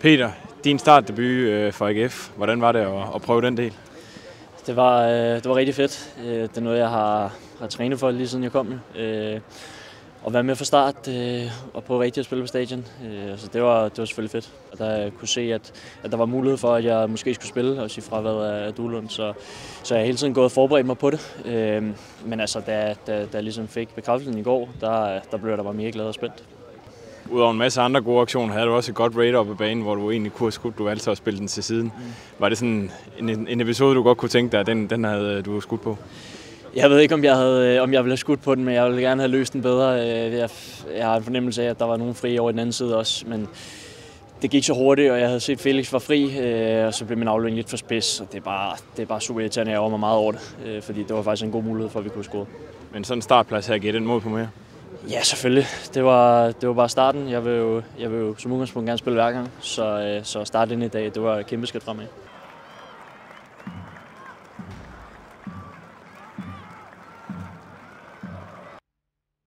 Peter, din startdebut øh, for AGF, hvordan var det at, at prøve den del? Det var, øh, det var rigtig fedt. Øh, det er noget, jeg har, har trænet for lige siden jeg kom. Øh, at være med fra start øh, og prøve rigtig at spille på stadion. Øh, så det var, det var selvfølgelig fedt. At der kunne se, at, at der var mulighed for, at jeg måske skulle spille, også fra fraværet af Duelund. Så, så jeg har hele tiden gået og forberedt mig på det. Øh, men altså, da, da, da jeg ligesom fik bekræftelsen i går, der, der blev jeg da bare mega glad og spændt. Udover en masse andre gode aktioner, havde du også et godt raid op på banen, hvor du egentlig kunne have skudt, du valgte at spille den til siden. Mm. Var det sådan en, en episode, du godt kunne tænke dig, at den, den havde du skudt på? Jeg ved ikke, om jeg, havde, om jeg ville have skudt på den, men jeg ville gerne have løst den bedre. Jeg, jeg har en fornemmelse af, at der var nogen fri over den anden side også, men det gik så hurtigt, og jeg havde set, at Felix var fri, og så blev min aflevering lidt for spids, og det er bare, det er bare super irriterende, jeg mig meget over det, fordi det var faktisk en god mulighed for, at vi kunne score. Men sådan en startplads her, giver den mod på mere? Ja, selvfølgelig. Det var, det var bare starten. Jeg vil, jo, jeg vil jo som udgangspunkt gerne spille hver gang, så, øh, så starte ind i dag, det var et kæmpe skridt fremad.